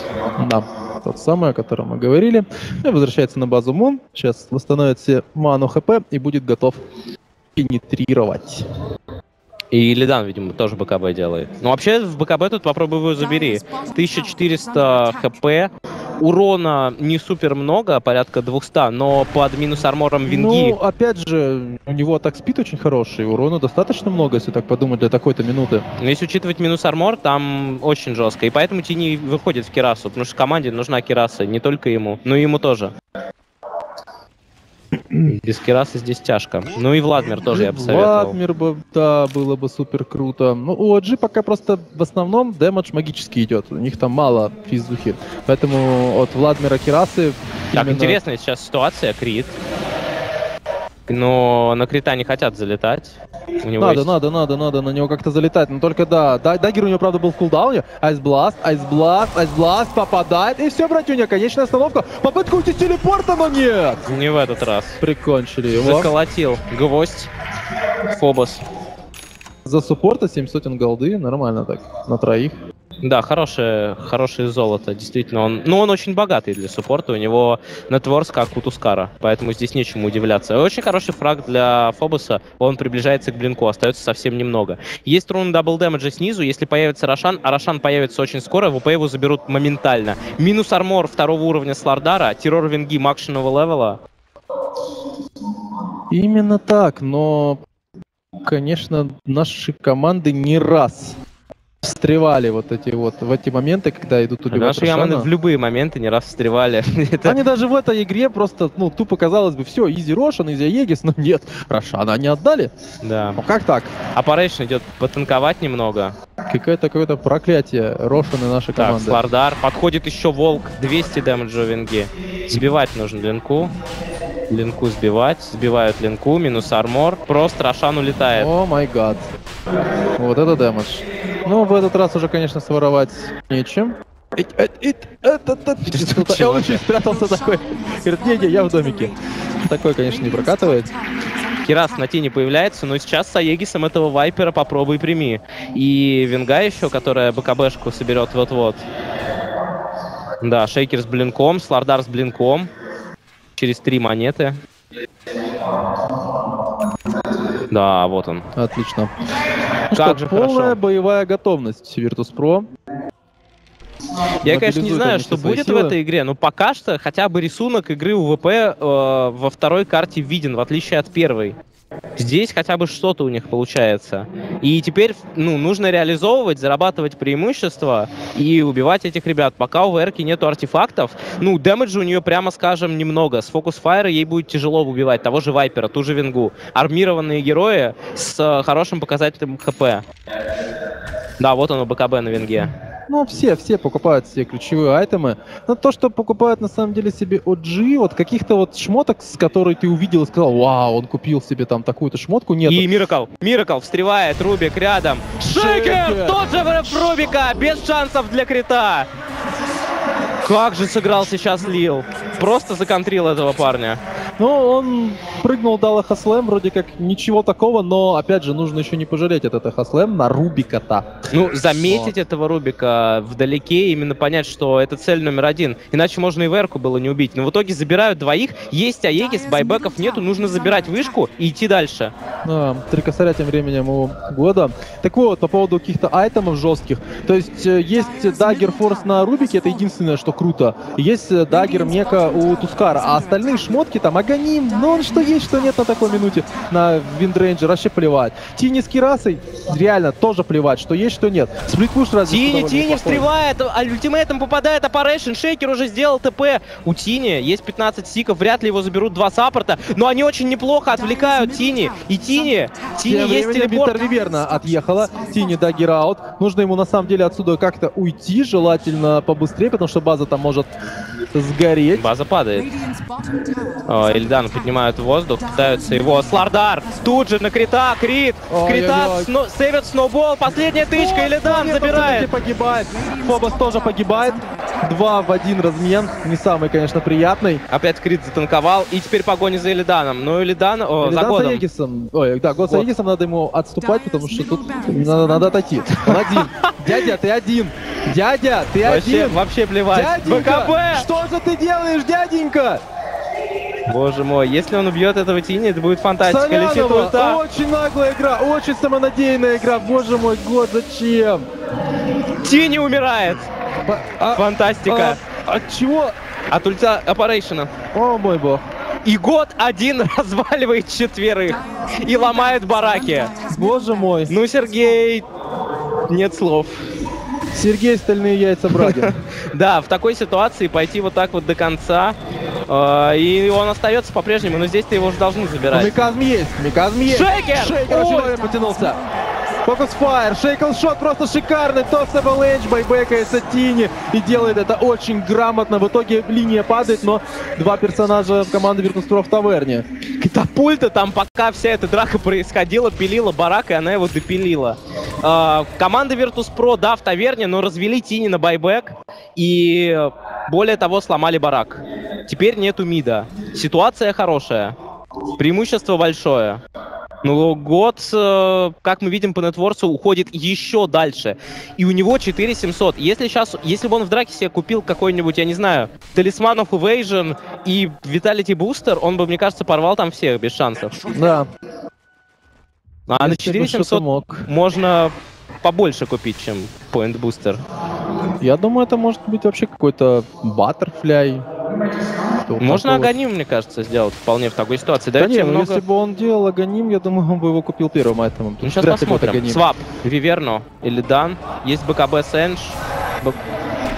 Да, тот самый, о котором мы говорили. И возвращается на базу Мун. Сейчас восстановит все ману ХП и будет готов пенетрировать. И Лидан, видимо, тоже БКБ делает. Ну, вообще, в БКБ тут попробуй его забери. 1400 хп. Урона не супер много, порядка 200, но под минус армором винги... Ну, опять же, у него атак спид очень хороший, урона достаточно много, если так подумать, для такой-то минуты. Но если учитывать минус армор, там очень жестко. И поэтому Тини выходит в Кирасу, потому что команде нужна Кираса, не только ему, но и ему тоже. Без Кираса здесь тяжко. Ну и Владмир тоже я бы советовал. Владмир бы, да, было бы супер круто. Ну, у OG пока просто в основном дэмэдж магический идет. У них там мало физухи. Поэтому от Владмира Кирасы... Так, именно- интересная сейчас ситуация, Крит. Но на Крита не хотят залетать. У него Надо, есть- надо, надо, надо на него как-то залетать. Но только да, да dagger у него, правда, был в cooldown е. Ice Blast, Ice Blast, Ice Blast попадает. И все, братюня, конечная остановка. Попытка уйти с телепорта, но нет. Не в этот раз. Прикончили его. Заколотил. Гвоздь. Фобос. За суппорта 7 сотен gold ы. Нормально так. На троих. Да, хорошее, хорошее золото, действительно. Он, ну, он очень богатый для суппорта, у него networth как у Тускара, поэтому здесь нечему удивляться. Очень хороший фраг для Фобоса, он приближается к blink у, остается совсем немного. Есть рун double damage а снизу, если появится Рошан, а Рошан появится очень скоро, ВП его заберут моментально. Минус armor второго уровня Слардара, террор винги максимального level а. Именно так, но, конечно, наши команды не раз встревали вот эти вот в эти моменты, когда идут убивать Наши Рошана. в любые моменты не раз встревали. Это- Они даже в этой игре просто, ну, тупо казалось бы, все, easy Рошан, easy Aegis, но нет, Рошана они отдали. Да. Ну как так? Аппарейшн идет потанковать немного. Какое-то какое-то проклятие Рошаны нашей Так, команды. Слардар. Подходит еще Волк. 200 дэмэджа у Винги. Сбивать нужно Линку. Линку сбивать. Сбивают Линку. Минус армор. Просто Рошан улетает. О май гад. Вот это дэмэдж. Ну, в этот раз уже, конечно, своровать нечем. И Он еще спрятался такой. Говорит, не-не, я в домике. Такой, конечно, не прокатывает. Кирас на тени появляется, но сейчас с Аегисом этого Вайпера попробуй прими. И Винга еще, которая БКБшку соберет вот-вот. Да, Шейкер с блинком, Слардар с блинком. Через три монеты. Да, вот он. Отлично. Ну Как что, же полная хорошо. боевая готовность Virtus.pro. Я, конечно, не знаю, что будет силы. в этой игре, но пока что хотя бы рисунок игры УВП э, во второй карте виден, в отличие от первой. Здесь хотя бы что-то у них получается. И теперь, ну, нужно реализовывать, зарабатывать преимущества и убивать этих ребят. Пока у ВРки нету артефактов, ну, дэмэджа у нее, прямо скажем, немного. С фокус файра ей будет тяжело убивать того же Вайпера, ту же Вингу. Армированные герои с э, хорошим показателем ХП. Да, вот оно, БКБ на Винге. Ну, все, все покупают все ключевые item ы. Но то, что покупают на самом деле себе OG, вот каких-то вот шмоток, с которой ты увидел и сказал, вау, он купил себе там такую-то шмотку, нет. И Миракл, Миракл встревает, Рубик рядом. Шейкер! Шейкер! Тот же врыв Рубика, без шансов для крита. Как же сыграл сейчас Лил. Просто законтрил этого парня. Ну, он прыгнул, дал Echo Slam, вроде как ничего такого, но, опять же, нужно еще не пожалеть этот Echo Slam на Рубика-то. Ну, заметить этого Рубика вдалеке, именно понять, что это цель номер один. Иначе можно и ВРку было не убить. Но в итоге забирают двоих. Есть Aegis, buyback ов нету, нужно забирать вышку и идти дальше. Да, три косаря тем временем у года. Так вот, по поводу каких-то item ов жестких. То есть э, есть dagger Force на Рубике, это единственное, что круто. Есть э, dagger мека у Тускара, а остальные шмотки там Аганим, ну он что есть, что нет на такой минуте на Виндрейнджер, вообще плевать. Тини с Кирасой, реально, тоже плевать, что есть, что нет. Split push разве Тини, Тини встревает, а ультимейтом попадает Apparition, Шейкер уже сделал ТП. У Тини есть 15 stick ов, вряд ли его заберут два саппорта, но они очень неплохо отвлекают Тини. И Тини, Тини Тем есть телепорт. Виверна отъехала. Тини dagger out. Нужно ему на самом деле отсюда как-то уйти, желательно побыстрее, потому что база там может сгореть. База падает. О, Илидан поднимают в воздух, пытаются его. Слардар тут же на крита, крит. Крита Ой-ой-ой. сно- сейвит сноубол, последняя тычка, он забирает. погибает. Фобос тоже погибает. Два в один размен. Не самый, конечно, приятный. Опять Крит затанковал, и теперь погоня за Элиданом. Ну, Элидан, о, за Эльдан годом. с Аегисом. Ой, да, год с Вот. Аегисом надо ему отступать, потому что тут надо, надо отойти. Он один. Дядя, ты один. Дядя, ты Вообще, один. вообще плевать. Дяденька, БКБ! что же ты делаешь, дяденька? Боже мой, если он убьет этого Тини, это будет фантастика. Летит Солянова, ульта. очень наглая игра, очень самонадеянная игра. Боже мой, год, зачем? Тини умирает. А- Фантастика. а- От чего? От ульта Опарейшена. О мой бог. И год один разваливает четверых. И ломает бараки. Боже мой. Ну, Сергей, нет слов. Сергей стальные яйца Брагин. Да, в такой ситуации пойти вот так вот до конца. э, и он остается по-прежнему, но здесь-то его уже должны забирать. Миказм есть, миказм есть. Шейкер! Шейкер очень потянулся. Фокус фаер, шейкл шот просто шикарный, топс avalanche, байбекается Тини и делает это очень грамотно. В итоге линия падает, но два персонажа команды Virtus.pro в таверне. Катапульта там, пока вся эта драка происходила, пилила барак, и она его допилила. А, команда Virtus.pro, да, в таверне, но развели Тини на байбек, и э, более того, сломали барак. Теперь нету мида. Ситуация хорошая. Преимущество большое. Но год, э, как мы видим по нетворсу, уходит еще дальше. И у него 4700. Если сейчас, если бы он в драке себе купил какой-нибудь, я не знаю, Талисман of Evasion и Vitality Booster, он бы, мне кажется, порвал там всех без шансов. Да. А на если бы что-то 4700 мог. можно побольше купить, чем Point Booster. Я думаю, это может быть вообще какой-то баттерфляй. Что Можно такого. Аганим, мне кажется, сделать вполне в такой ситуации. Да Даете не, ну много... если бы он делал Аганим, я думаю, он бы его купил первым айтемом. Ну, сейчас посмотрим. Свап, Виверно или Дан. Есть БКБ Сэндж. Б-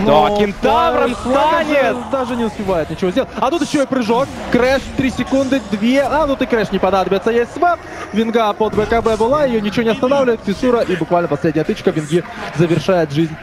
Да, кентавром станет! же Даже не успевает ничего сделать. А тут еще и прыжок. Crash, 3 секунды, 2. А, ну ты crash не понадобится. Есть swap. Винга под БКБ была, ее ничего не останавливает. Фиссура и буквально последняя тычка. Винги завершает жизнь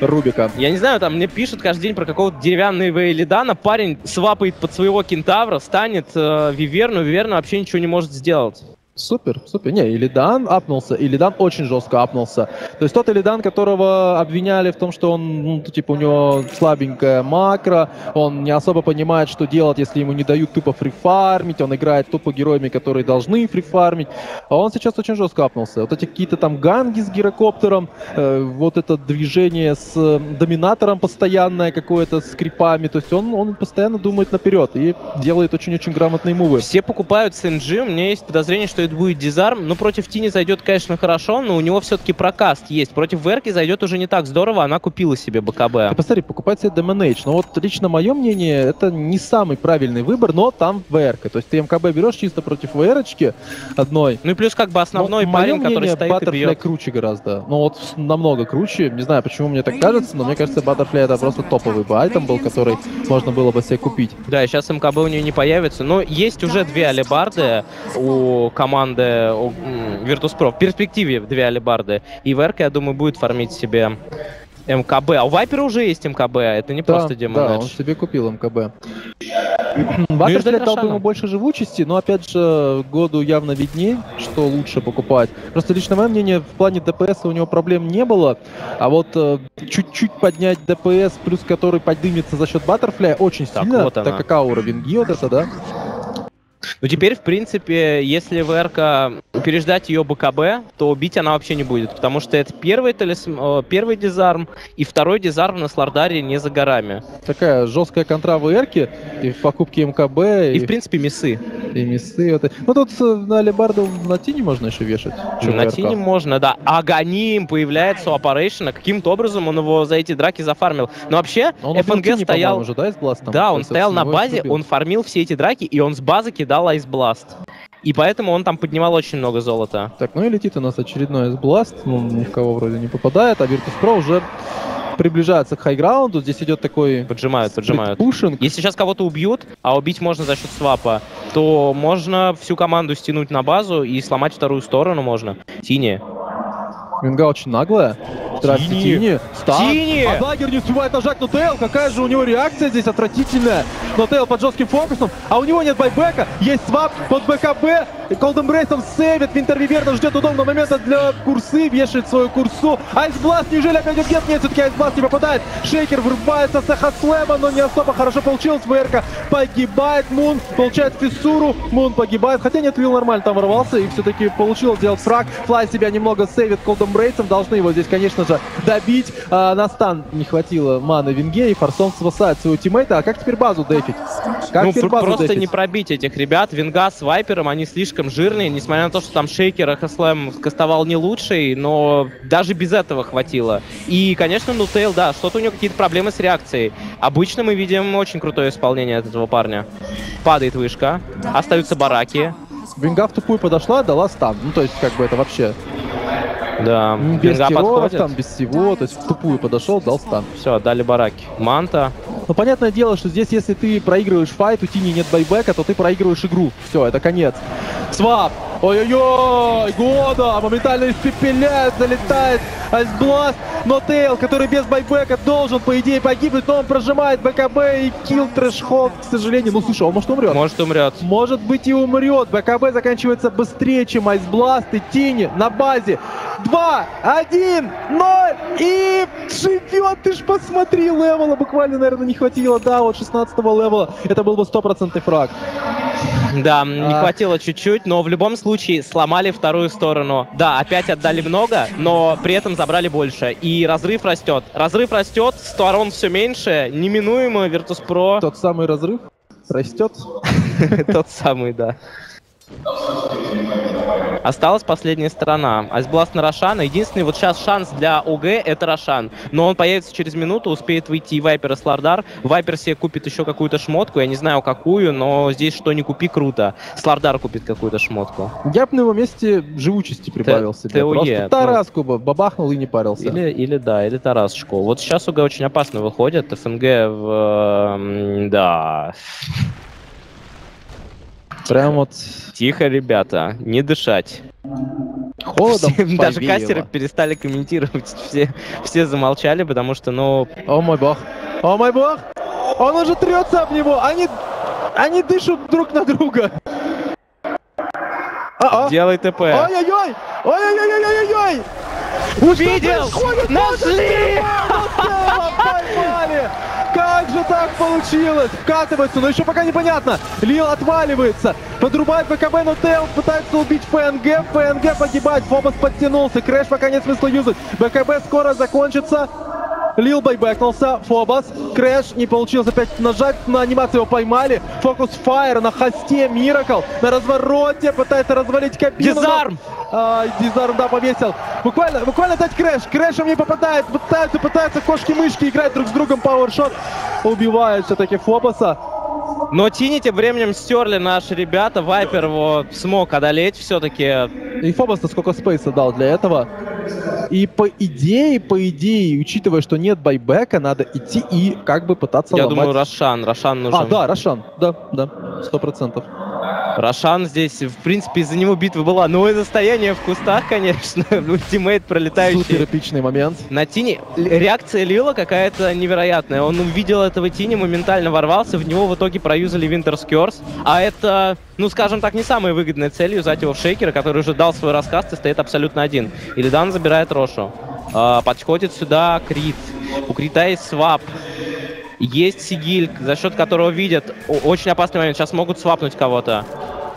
Рубика. Я не знаю, там мне пишут каждый день про какого-то деревянного Илидана. Парень свапает под своего кентавра, станит э, Виверну. Виверна вообще ничего не может сделать. Супер, супер. Не, Илидан апнулся. Илидан очень жестко апнулся. То есть тот Илидан, которого обвиняли в том, что он, ну, типа, у него слабенькая макро, он не особо понимает, что делать, если ему не дают тупо фрифармить, он играет тупо героями, которые должны фрифармить. А он сейчас очень жестко апнулся. Вот эти какие-то там ганги с гирокоптером, э, вот это движение с э, доминатором постоянное какое-то, с крипами. То есть он, он постоянно думает наперед и делает очень-очень грамотные мувы. Все покупают Сенджи, у меня есть подозрение, что это будет дизарм. Ну, против Тини зайдет, конечно, хорошо, но у него все-таки прокаст есть. Против Верки зайдет уже не так здорово, она купила себе Ты БКБ. посмотри, покупать себе Dominage. Но вот лично мое мнение, это не самый правильный выбор, но там ВР. То есть ты МКБ берешь чисто против ВРочки одной. Ну и плюс как бы основной Но парень, моё который мнение, стоит и Butterfly бьет. круче гораздо. Ну вот намного круче. Не знаю, почему мне так кажется, но мне кажется, Butterfly это просто топовый бы айтем был, который можно было бы себе купить. Да, сейчас МКБ у нее не появится. Но есть уже две алибарды у команды м, Virtus.pro. В перспективе две алибарды. И Верка, я думаю, будет фармить себе МКБ. А у Вайпера уже есть МКБ, это не просто да, Демон да, Edge. он себе купил МКБ. Butterfly дал ему больше живучести, но опять же, году явно виднее, что лучше покупать. Просто лично мое мнение, в плане ДПС у него проблем не было, а вот э, чуть-чуть поднять ДПС, плюс который поднимется за счет Butterfly, очень Так, сильно, вот она. так как аура Винги вот это, да? Ну теперь, в принципе, если ВРК переждать ее БКБ, то бить она вообще не будет, потому что это первый, талисм... э, первый дизарм и второй дизарм на Слардаре не за горами. Такая жесткая контра ВРки. И в покупке МКБ, И, и, в принципе, мисы. и миссы. вот. Ну тут э, на Алибарду на Тине можно еще вешать. На ВРК? Тине можно, да. А Ганим появляется у Operation, каким-то образом он его за эти драки зафармил. Но вообще, Он ФНГ стоял... по-моему, же, да? Да, он стоял на базе, он фармил все эти драки, и он с базы кидал айсбласт. И поэтому он там поднимал очень много золота. Так, ну и летит у нас очередной Бласт, ну ни в кого вроде не попадает, а Virtus.pro уже приближается к high ground у, здесь идет такой Поджимают, поджимают. pushing. Если сейчас кого-то убьют, а убить можно за счет swap а, то можно всю команду стянуть на базу и сломать вторую сторону можно. Тини. Винга очень наглая. Здравствуйте, Тини. Тини. Stun. Тини! А dagger не успевает нажать Нутейл. Какая же у него реакция здесь отвратительная. Нутейл под жестким фокусом. А у него нет buyback а. Есть swap под БКБ. Cold Embrace ом сейвит. Винтер Виверна ждет удобного момента для curse ы. Вешает свою curse у. Ice Blast неужели опять убьет? Нет, все-таки Ice Blast не попадает. Шейкер врубается с Echo Slam а, но не особо хорошо получилось. ВРка погибает. Мун получает фиссуру. Мун погибает. Хотя нет, Лил нормально там ворвался. И все-таки получилось сделать фраг. Флай себя немного сейвит Cold Embrace ом. Должны его здесь, конечно же, добить. А, на stun не хватило маны Винге. И Force ом спасает своего teammate а. А как теперь базу дефить? Как ну, теперь базу просто дефить? не пробить этих ребят. Винга с Вайпером, они слишком жирные, несмотря на то, что там Шейкер Echo Slam кастовал не лучший, но даже без этого хватило. И, конечно, Нутейл, да, что-то у него какие-то проблемы с реакцией. Обычно мы видим очень крутое исполнение от этого парня. Падает вышка, остаются бараки. Винга в тупую подошла, дала stun. Ну, то есть, как бы это вообще Да, без Винга терроров, подходит. там, без всего. То есть, в тупую подошел, дал stun. Все, отдали бараки. Манта. Но понятное дело, что здесь, если ты проигрываешь fight, у Тини нет buyback а, то ты проигрываешь игру. Все, это конец. Swap! Ой-ой-ой! Года! Моментально испепеляет, залетает Ice Blast. Нутейл, который без buyback а, должен, по идее, погибнуть, но он прожимает БКБ и kill threshold, к сожалению. Ну, слушай, он может умрет. Может умрет. Может быть и умрет. БКБ заканчивается быстрее, чем Ice Blast и Тини на базе. 2, 1, 0 и живет. Ты ж посмотри, level а буквально, наверное, не хватило. Да, вот 16 level а. Это был бы стопроцентный фраг. Да, не А. хватило чуть-чуть, но в любом случае сломали вторую сторону. Да, опять отдали много, но при этом забрали больше. И разрыв растет. Разрыв растет, сторон все меньше. Неминуемо Virtus.pro. Тот самый разрыв растет. Тот самый, да. Осталась последняя сторона. Айсбласт на Рошана. Единственный вот сейчас шанс для ОГ это Рошан. Но он появится через минуту, успеет выйти и Вайпер, и Слардар. Вайпер себе купит еще какую-то шмотку. Я не знаю какую, но здесь что не купи, круто. Слардар купит какую-то шмотку. Я бы на его месте живучести прибавил себе. ТОЕ, Просто ну. Тараску бы бабахнул и не парился. Или, или да, или Тарасочку. Вот сейчас УГ очень опасно выходит. ФНГ в... м, Да. Прям вот Тихо, ребята. Не дышать. холодом Все- даже кастеры перестали комментировать. Все, все замолчали, потому что, ну, О мой бог. О мой бог! Он уже трется об него! Они, они дышат друг на друга! А-а. делай ТП. Ой-ой-ой! Ой-ой-ой-ой-ой-ой! Увидел! Происходит? Нашли! Как же так получилось? Вкатывается, но еще пока непонятно. Лил отваливается. Подрубает БКБ, но Тейл пытается убить ФНГ. ФНГ погибает. Фобос подтянулся. Крэш пока нет смысла юзать. БКБ скоро закончится. Лил байбекнулся, Фобос, Крэш, не получилось опять нажать, на анимацию его поймали, Фокус Фаер на хосте, Миракл, на развороте пытается развалить кабину. Дизарм! а, Дизарм, да, повесил. Буквально, буквально дать крэш. Крэшем не попадает. Пытаются, пытаются кошки-мышки играть друг с другом. Пауэршот убивает все-таки Фобоса. Но Тини тем временем стерли наши ребята. Вайпер его смог одолеть все-таки. И Фобос-то сколько спейса дал для этого. И по идее, по идее, учитывая, что нет байбека, надо идти и как бы пытаться Я ломать. думаю, Рошан. Рошан нужен. А, да, Рошан. Да, да, сто процентов. Рошан здесь, в принципе, из-за него битва была. Ну и состояние в кустах, конечно. Ultimate Супер пролетающий. эпичный момент. На Тини л- реакция Лила какая-то невероятная. Он увидел этого Тини, моментально ворвался, в него в итоге проюзали Винтерс Кёрс. А это, ну скажем так, не самая выгодная цель юзать его в шейкера, который уже дал свой рассказ и стоит абсолютно один. Илидан забирает Рошу. А, подходит сюда Крит. У Крита есть свап. Есть Сигиль, за счет которого видят. Очень опасный момент. Сейчас могут свапнуть кого-то.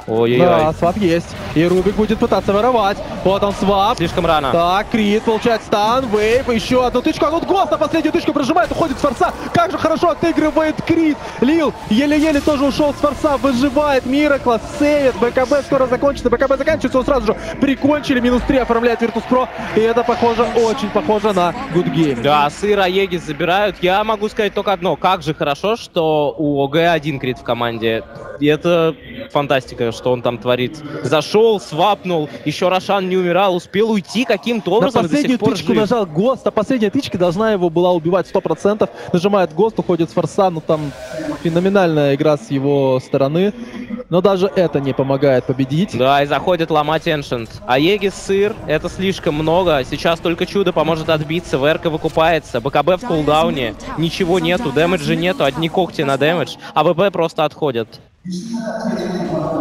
Ой-ой-ой. Да, свап есть. И Рубик будет пытаться воровать. Вот он свап. Слишком рано. Так, Крит получает стан, вейп, еще одну тычку, а тут Гост на последнюю тычку прожимает, уходит с форса. Как же хорошо отыгрывает Крит. Лил еле-еле тоже ушел с форса, выживает Миракла, сейвит, БКБ скоро закончится, БКБ заканчивается, он сразу же прикончили, минус 3 оформляет Virtus.pro, и это похоже, очень похоже на Good Game. Да, сыра Егис забирают. Я могу сказать только одно. Как же хорошо, что у ОГ один крит в команде. И это фантастика, что он там творит. Зашел, свапнул, еще Рошан не умирал, успел уйти каким-то На образом до последнюю тычку жив. нажал ГОСТ, а последняя тычка должна его была убивать 100%. Нажимает ГОСТ, уходит с форса, ну там феноменальная игра с его стороны. Но даже это не помогает победить. Да, и заходит ломать Эншент. А Егис сыр, это слишком много. Сейчас только чудо поможет отбиться. ВРК выкупается. БКБ в кулдауне. Ничего нету, дэмэджа нету, одни когти на дэмэдж. А ВП просто отходят.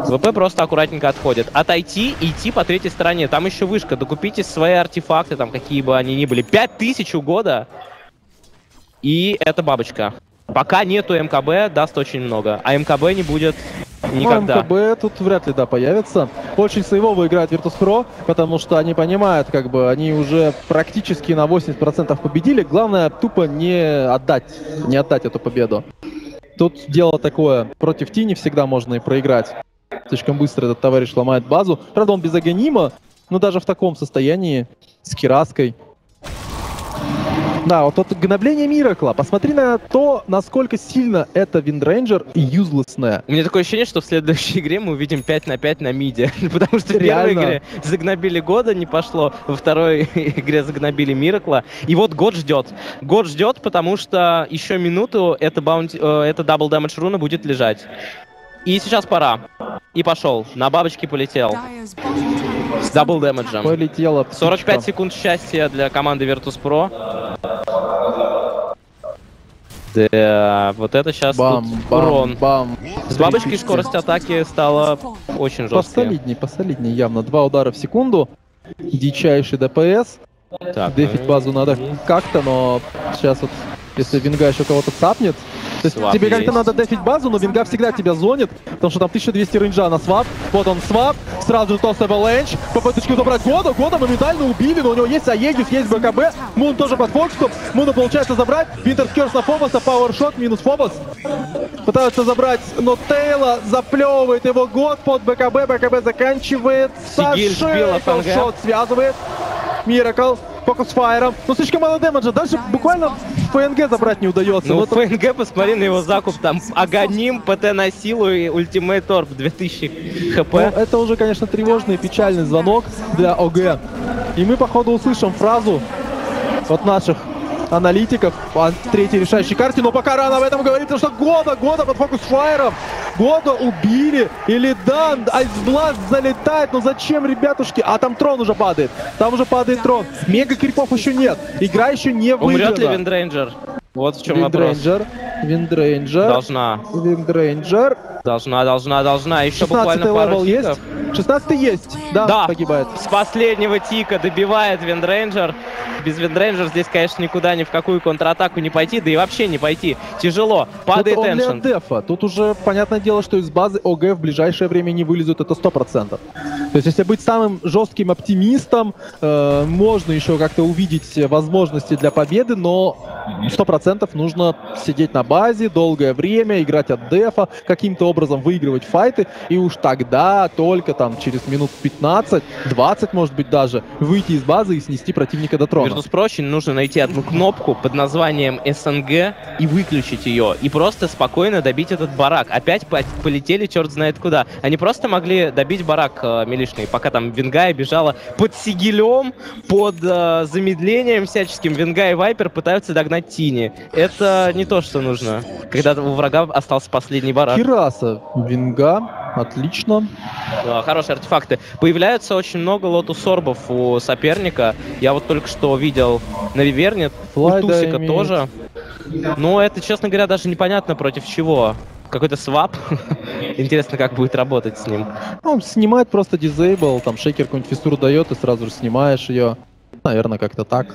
ВП просто аккуратненько отходит. Отойти и идти по третьей стороне. Там еще вышка. Докупите свои артефакты, там какие бы они ни были. 5000 у года. И это бабочка. Пока нету МКБ, даст очень много. А МКБ не будет никогда. Ну, МКБ тут вряд ли, да, появится. Очень сейвово играет Virtus.pro, потому что они понимают, как бы, они уже практически на 80% победили. Главное, тупо не отдать, не отдать эту победу. Тут дело такое, против Тини всегда можно и проиграть. Слишком быстро этот товарищ ломает базу. Правда, он без агонима, но даже в таком состоянии, с Кираской. Да, вот это гнобление Миракла. Посмотри на то, насколько сильно это Виндрейнджер и юзлессная. У меня такое ощущение, что в следующей игре мы увидим 5 на 5 на миде. Потому что в первой Реально. игре загнобили года, не пошло. Во второй игре загнобили Миракла. И вот год ждет. Год ждет, потому что еще минуту это, баунти, э, это double damage руна будет лежать. И сейчас пора. И пошел. На бабочке полетел. С double damage 'ем. Полетела 45 птичка. секунд счастья для команды Virtus.pro. Да, вот это сейчас Бам, тут бам, урон. бам. С бабочкой скорость атаки стала очень жесткая. Посолидней, посолидней явно. Два удара в секунду. Дичайший ДПС. Так, Дефить ну, базу надо как-то, но сейчас вот, если Винга еще кого-то цапнет, то есть Swap тебе как-то надо дефить базу, но Винга всегда тебя зонит, потому что там 1200 рейнджа на swap. Вот он swap, сразу же Toss Avalanche, попыточку забрать Года, Года моментально убили, но у него есть Аегис, есть БКБ, Мун тоже под фокусом, Муна получается забрать, Winter's Curse на Фобоса, Powershot, минус Фобос. Пытаются забрать, Нотейла заплевывает его Год под БКБ, БКБ заканчивает. Шот связывает. Миракл, focus fire 'ом. Ну слишком мало дэмэджа. Дальше буквально ФНГ забрать не удается. Ну, Вот ФНГ, посмотри на его закуп, там Аганим, ПТ на силу и Ultimate Orb 2000 хп. Ну, это уже, конечно, тревожный и печальный звонок для ОГ. И мы, походу, услышим фразу от наших аналитиков по третьей решающей карте, но пока рано об этом говорить, потому что Года, Года под focus fire 'ом. Года убили, или да, Ice Blast залетает, но зачем, ребятушки? А там трон уже падает, там уже падает трон. Мега крипов еще нет, игра еще не выиграна. Умрет ли Виндрейнджер? Вот в чем вопрос. Виндрейнджер, Виндрейнджер, Должна, Виндрейнджер. должна, должна, должна. Еще 16 буквально пару левел есть? Тиков. 16 есть, да, Да. погибает. С последнего тика добивает Виндрейнджер. Без Виндрейнджер здесь, конечно, никуда ни в какую контратаку не пойти, да и вообще не пойти. Тяжело. Падает Тут дефа. Тут уже понятное дело, что из базы ОГ в ближайшее время не вылезут, это 100%. То есть, если быть самым жестким оптимистом, э, можно еще как-то увидеть возможности для победы, но 100% нужно сидеть на базе долгое время, играть от дефа, каким-то образом выигрывать файты, и уж тогда только там через минут 15, 20, может быть, даже, выйти из базы и снести противника до трона. Pro очень нужно найти одну кнопку под названием СНГ и выключить ее. И просто спокойно добить этот барак. Опять по- полетели черт знает куда. Они просто могли добить барак э, милишный, пока там Вингая бежала под сигилем, под э, замедлением всяческим. Вингай и Вайпер пытаются догнать Тини. Это не то, что нужно, когда у врага остался последний барак. Кираса, Винга, отлично. Да, хорошие артефакты. Появляется очень много Lotus Orb 'ов у соперника. Я вот только что видел на Виверне. У Флайда Тусика имеет. тоже. Но это, честно говоря, даже непонятно против чего. Какой-то swap. Интересно, как будет работать с ним. Ну, снимать просто дизейбл, там шейкер какой-нибудь фистуру дает, и сразу же снимаешь ее. Наверное, как-то так.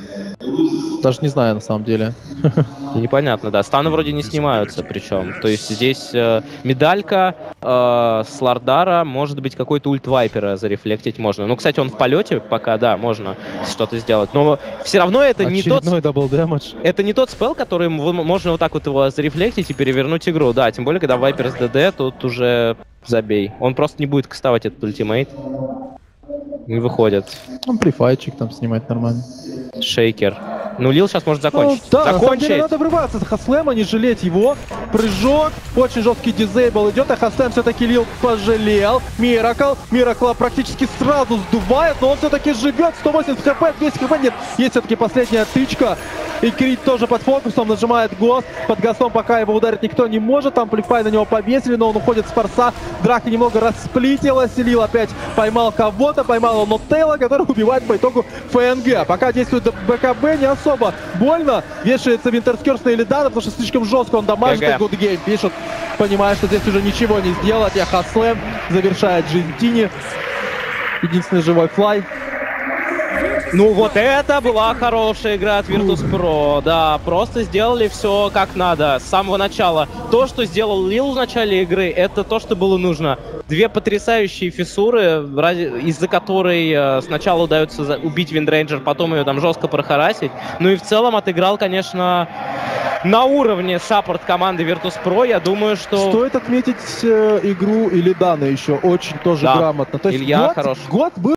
Даже не знаю на самом деле. Непонятно, да. Станы вроде не снимаются причем. То есть здесь э, медалька э, с Лардара, может быть, какой-то ульт Вайпера зарефлектить можно. Ну, кстати, он в полете пока, да, можно что-то сделать. Но все равно это не тот... Очередной дэмэдж. Это не тот спел, который можно вот так вот его зарефлектить и перевернуть игру. Да, тем более, когда Вайпер с ДД, тут уже забей. Он просто не будет кастовать этот ультимейт. Не выходит. Ну, прифайчик там снимать нормально. Шейкер. Ну, Лил сейчас может Ну, закончить. да, на самом закончить! деле надо врываться за Хаслема, не жалеть его. Прыжок, очень жесткий дизейбл идет, а Хаслем все-таки Лил пожалел. Миракл, Миракла практически сразу сдувает, но он все-таки живет. 180 хп, 200 хп, нет, есть все-таки последняя тычка. И Крит тоже под фокусом нажимает ГОС. Под ГОСом пока его ударить никто не может. Там Амплифай на него повесили, но он уходит с форса. Драка немного расплитилась. Лил опять поймал кого-то, поймал он Нотейла, который убивает по итогу ФНГ. Пока действует БКБ, не особо больно. Вешается Winter's Curse на Илидана, потому что слишком жестко он дамажит. И Good Game пишет, понимая, что здесь уже ничего не сделать. Я Хаслем завершает жизнь. Единственный живой флай. Ну вот это была хорошая игра от Virtus.pro, да, просто сделали все как надо, с самого начала. То, что сделал Лил в начале игры, это то, что было нужно. Две потрясающие фиссуры, из-за которой э, сначала удается убить Виндрейнджер, потом ее там жестко прохарасить. Ну и в целом отыграл, конечно, на уровне саппорт команды Virtus.pro. Я думаю, что... Стоит отметить э, игру Илидана еще очень тоже Да. грамотно. То есть Илья Год, хорош. Год был